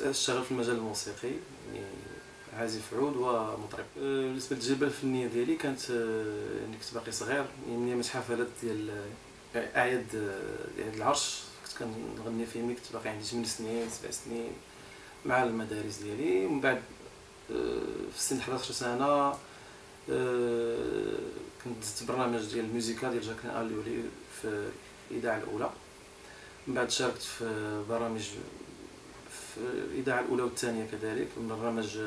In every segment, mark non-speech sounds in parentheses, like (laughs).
اشتغل في المجال الموسيقي يعني عازف عود ومطرب. أه، بالنسبة للتجربة الفنية ديالي كانت أه، يعني كنت باقي صغير يعني من حفلات ديال أعياد ديال العرش. كنت كنغني في ملي كنت باقي عندي 8 سنين 7 سنين مع المدارس ديالي. ومن بعد في سن 11 سنة كنت دزت برنامج ديال الموسيقى ديال جاكلين اليولي في الإذاعة الأولى. من بعد شاركت في برامج في الإذاعة الأولى والثانية كذلك برنامج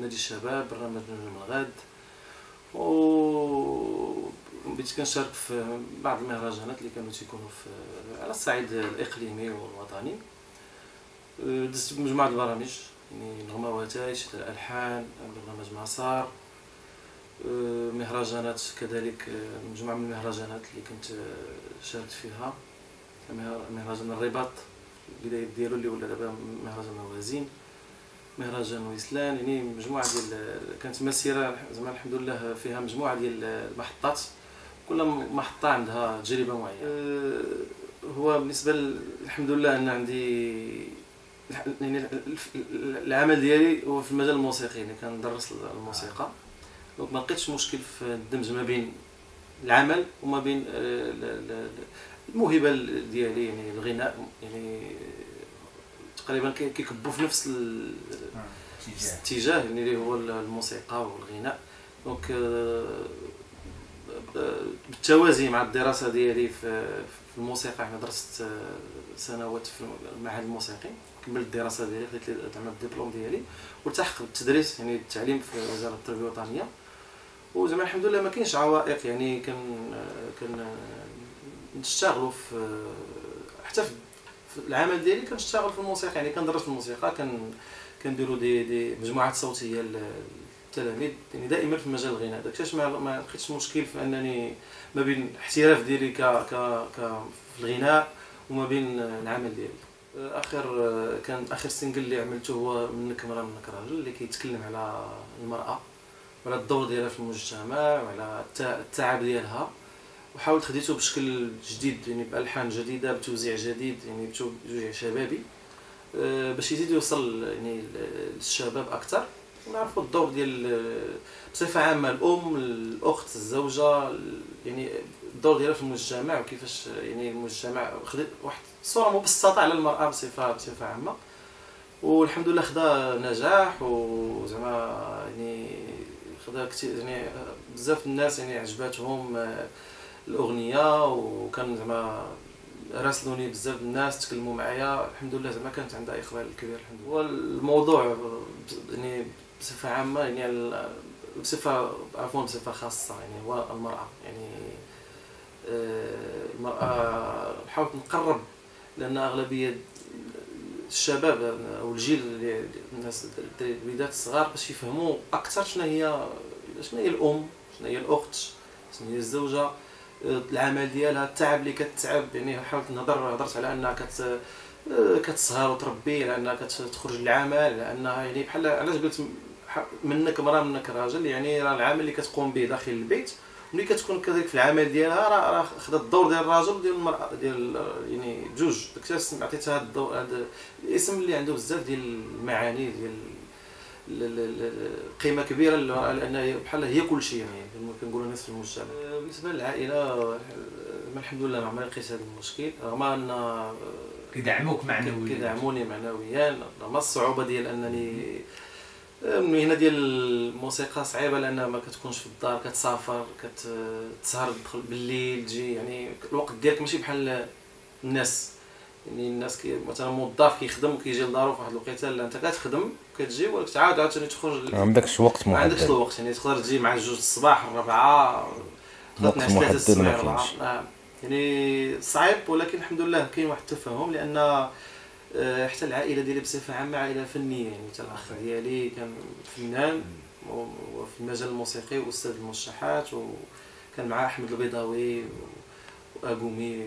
نادي الشباب برنامج نجم الغد. و بديت كنشارك في بعض المهرجانات اللي كانوا تيكونوا في على الصعيد الإقليمي والوطني. دزت بمجموعة البرامج يعني نغمة وتايش الألحان برنامج مسار مهرجانات كذلك مجموعة من المهرجانات اللي كنت شاركت فيها. مهرجان الرباط البداية ديالو اللي ولا دابا مهرجان موازين مهرجان ويسلان يعني مجموعة ديال كانت مسيرة زعما الحمد لله فيها مجموعة ديال المحطات كل محطة عندها تجربة معينة. أه، هو بالنسبة الحمد لله أن عندي يعني العمل ديالي هو في المجال الموسيقي يعني كندرس الموسيقى. donc ما لقيتش مشكل في الدمج ما بين العمل وما بين أه، الموهبة ديالي يعني الغناء يعني تقريبا كيكبوا في نفس الاتجاه. يعني اللي هو الموسيقى والغناء. donc آه، بالتوازي مع الدراسة ديالي في الموسيقى يعني درست آه، سنوات في المعهد الموسيقي. كملت الدراسة ديالي خديت زعما الدبلوم ديالي. والتحق بالتدريس يعني التعليم في وزارة التربية الوطنيه وزعما الحمد لله ما كاينش عوائق يعني كان كان نشتغلوا في حتى في العمل ديالي كنشتغل في الموسيقى يعني كندرس في الموسيقى كان كنديروا دي دي مجموعات صوتية للتلاميذ يعني دائما في مجال الغناء. داكشي ما ما لقيتش مشكل في أنني ما بين الاحتراف ديالي ك ك ك في الغناء وما بين العمل ديالي. آخر كان آخر سينجل اللي عملته هو منك مرا منك راجل اللي كيتكلم على المرأة. وعلى الدور ديالها في المجتمع وعلى التعب ديالها. وحاولت خديته بشكل جديد يعني بألحان جديدة بتوزيع جديد يعني بتوزيع شبابي. أه، باش يزيد يوصل يعني للشباب أكثر ونعرفوا الدور ديال بصفة عامة الأم الأخت الزوجة يعني الدور ديالها في المجتمع وكيفاش يعني المجتمع خدت واحد الصورة مبسطة على المرأة بصفه بصفة عامة. والحمد لله خدا نجاح وزعما يعني خدا يعني بزاف الناس يعني عجباتهم الأغنية وكان زعما راسلوني بزاف الناس تكلموا معايا الحمد لله زعما كانت عندها إقبال كبير الحمد لله. والموضوع يعني بصفة عامة يعني بصفة عفوا بصفة خاصة يعني هو المرأة يعني آه، المرأة حاولت نقرب لأن أغلبية الشباب أو الجيل الناس الوليدات الصغار باش يفهموا أكثر شنو هي شنو هي الأم شنو هي الأخت شنو هي الزوجة. العمل ديالها التعب اللي كتعب يعني حاولت نهضر هضرت على أنها كت كتسهر وتربي على أنها كتخرج للعمل على أنها يعني بحال علاش قلت منك مراه منك راجل يعني راه العمل اللي كتقوم به داخل البيت ملي كتكون كذلك في العمل ديالها راه راه خدات الدور ديال الراجل وديال المرأة ديال يعني جوج. داكشي عطيتها هذا الدور هذا الاسم اللي عنده بزاف ديال المعاني ديال قيمة كبيرة لأن بحال هي كل شيء يعني كنقولوا الناس في المجتمع. آه، بالنسبة للعائلة الحمد لله ما عمري لقيت هذا المشكل رغم أن آه، كيدعموك معنويا. كيدعموني معنويا رغم الصعوبة ديال أنني المهنه ديال الموسيقى صعيبة لأن ما كتكونش في الدار كتسافر كتسهر تدخل بالليل تجي يعني الوقت ديالك ماشي بحال الناس. يعني الناس كي مثلا موظف كيخدم وكيجي لدارو في واحد الوقيتة لا أنت كتخدم كتجي ولكن تعاود عاوتاني تخرج ما عندكش وقت محدد ما عندكش الوقت. يعني تقدر تجي مع جوج الصباح الربعة وقت محدد ما كاينش. آه. يعني صعيب ولكن الحمد لله كاين واحد التفاهم لأن حتى العائلة ديالي بصفة عامة عائلة فنية يعني حتى الاخ ديالي كان فنان وفي المجال الموسيقي وأستاذ المرشحات وكان معاه أحمد البيضاوي واقومي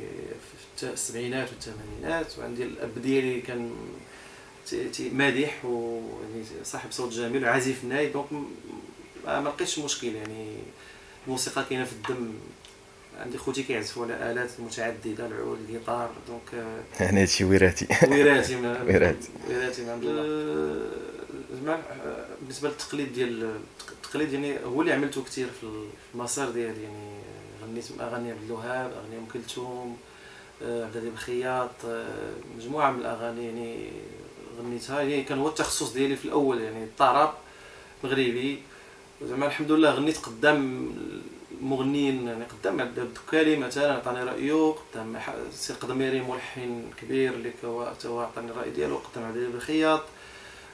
في السبعينات والثمانينات وعندي الأب ديالي كان مادح ويعني صاحب صوت جميل وعازف ناي donc ما لقيتش مشكل يعني. الموسيقى كاينة في الدم. عندي خوتي كيعزفوا على آلات متعددة العود الجيتار donc (laughs) يعني هادشي وراثي وراثي (laughs) وراثي وراثي من عند الله زعما بالنسبة للتقليد ديال التقليد يعني هو اللي عملته كثير في المسار ديالي يعني غنيت اغاني عبد الوهاب اغاني أم كلثوم عبد الهادي الخياط مجموعة من الأغاني يعني غنيتها. يعني كان هو التخصص ديالي في الأول يعني الطرب مغربي. زعما الحمد لله غنيت قدام مغنيين يعني قدام عبد الدكالي مثلا عطاني رأيه قدام سي قدميري ملحن كبير اللي هو عطاني الرأي ديالو قدام عبد الخياط.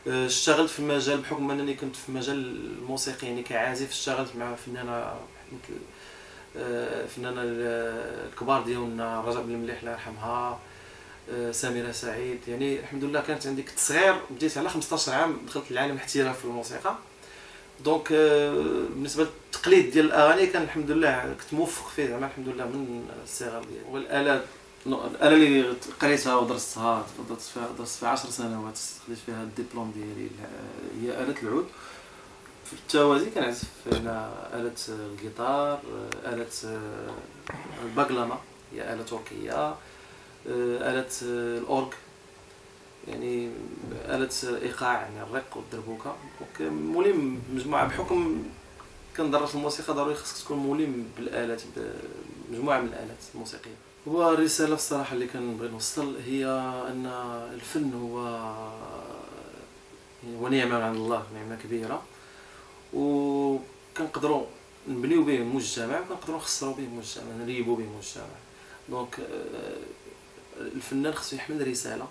آه، اشتغلت في المجال بحكم أنني كنت في مجال الموسيقي يعني كعازف اشتغلت مع فنانة مثل آه، فنانة الكبار ديالنا رجاء بن المليح الله يرحمها آه، سميرة سعيد. يعني الحمد لله كانت عندي كنت صغير بديت على 15 عام دخلت لعالم الاحتراف في الموسيقى دونك بالنسبة للتقليد ديال الأغاني كان الحمد لله كنت موفق فيه. زعما الحمد لله من الصغر ديالي. والالات الآلة اللي قريتها ودرستها درست فيها درست فيها 10 سنوات خديت فيها الدبلوم ديالي هي آلة العود. في التوازي كنعزف على آلة الجيتار آلة الباقلامة هي آلة تركية آلة الأورج يعني آلة إيقاع يعني الرق والدربوكة. ملم بمجموعة بحكم كندرس الموسيقى ضروري خصك تكون ملم بالآلات بمجموعة من الآلات الموسيقية. هو الرسالة الصراحة اللي كنبغي نوصل هي أن الفن هو هو نعمة من عند الله نعمة كبيرة. وكنقدروا نبنيو به مجتمع وكنقدروا نخسروا به مجتمع نريبوا به مجتمع دونك الفنان خصو يحمل رسالة.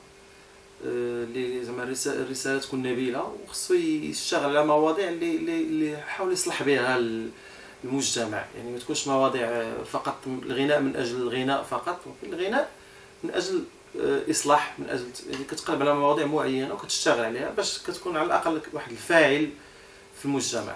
اللي زعما الرساله تكون نبيلة وخصو يشتغل على مواضيع اللي اللي يحاول يصلح بها المجتمع. يعني ما تكونش مواضيع فقط الغناء من أجل الغناء فقط ولكن الغناء من أجل آه، إصلاح من أجل يعني كتقلب على مواضيع معينة وكتشتغل عليها باش كتكون على الأقل واحد الفاعل في المجتمع.